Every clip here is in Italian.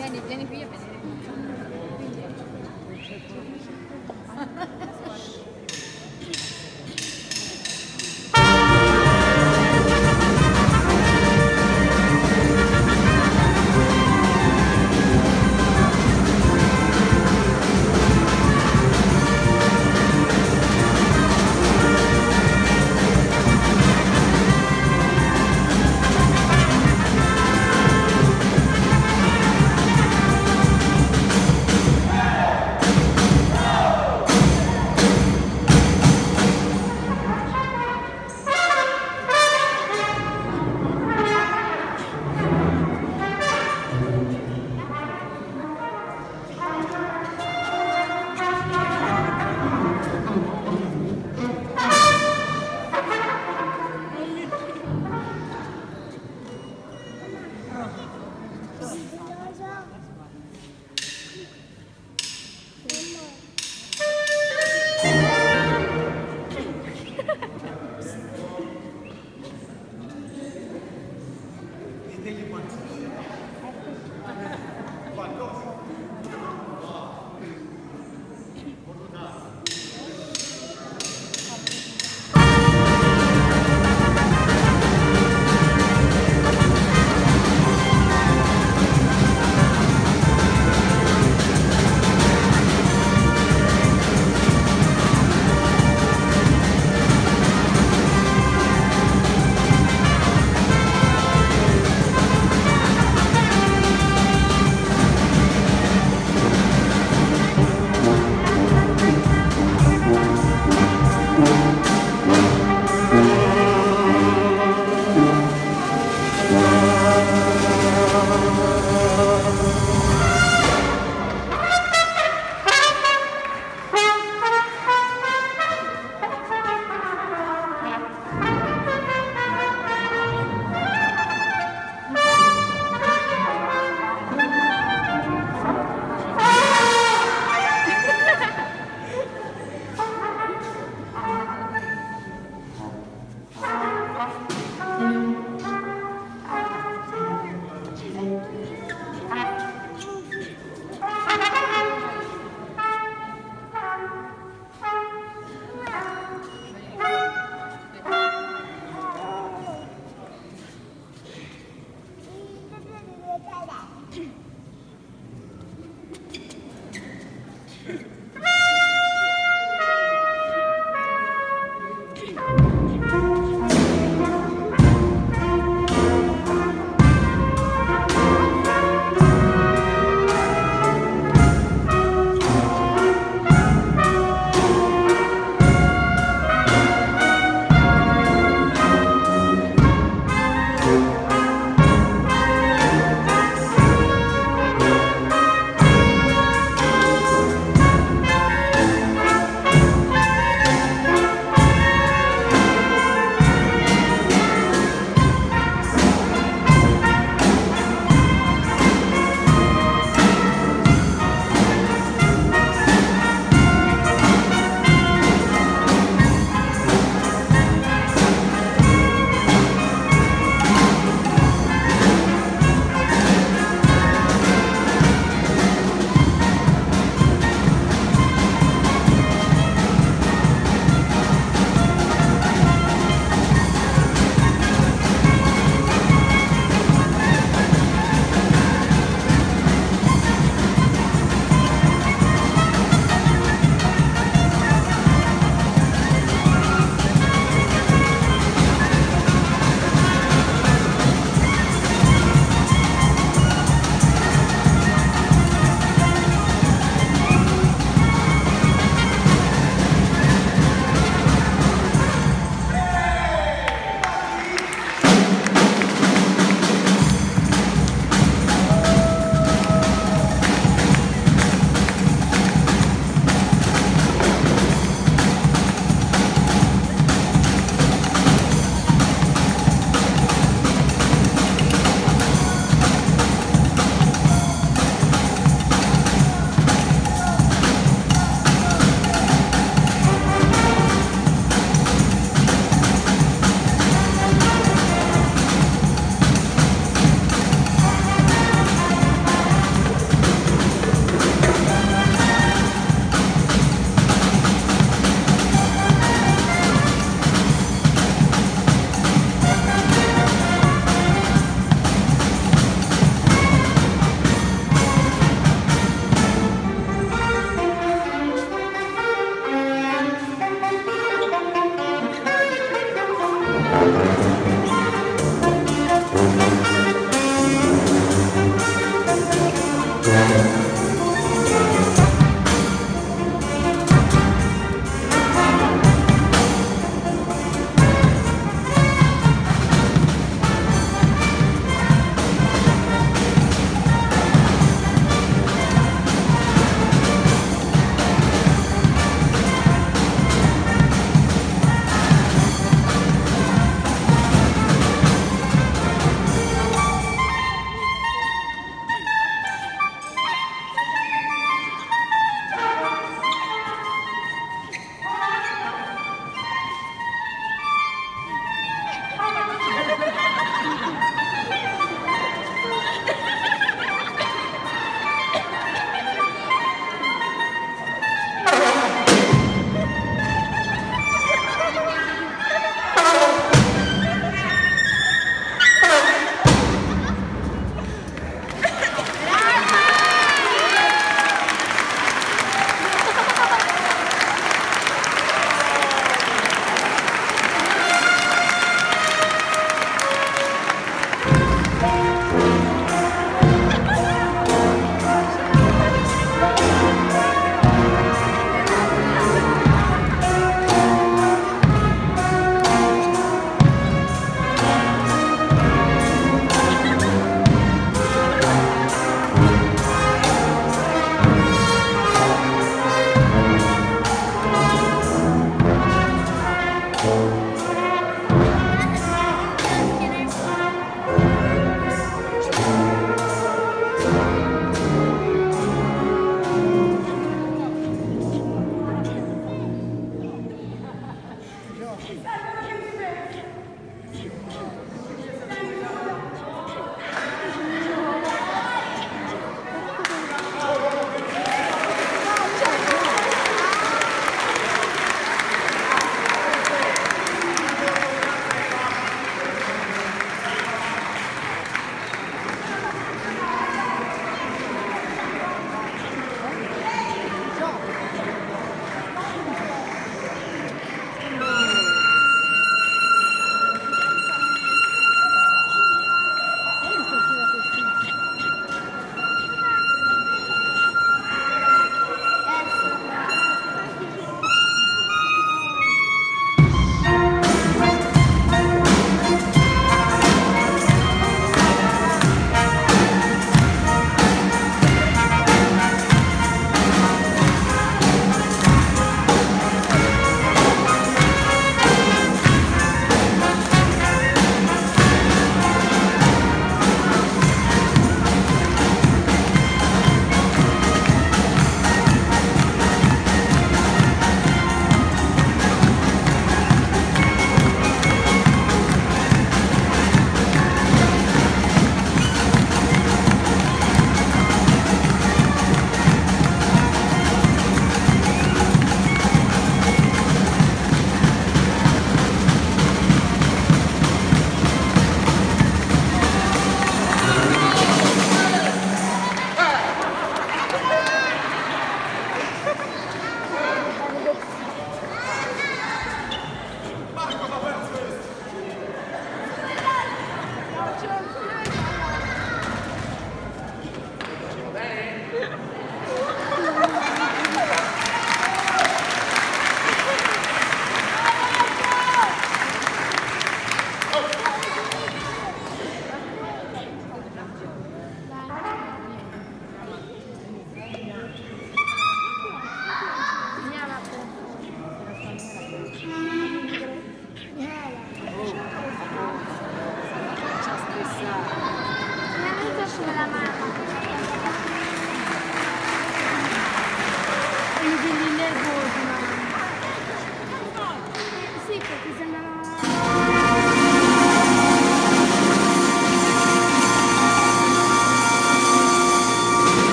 那你，那你可以买点。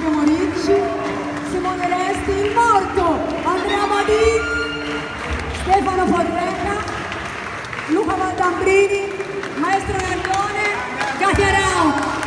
Fabio Moricci, Simone Resti, il morto, Andrea Badì, Stefano Forreca, Luca Valdambrini, Maestro Nardone, Katia Rao.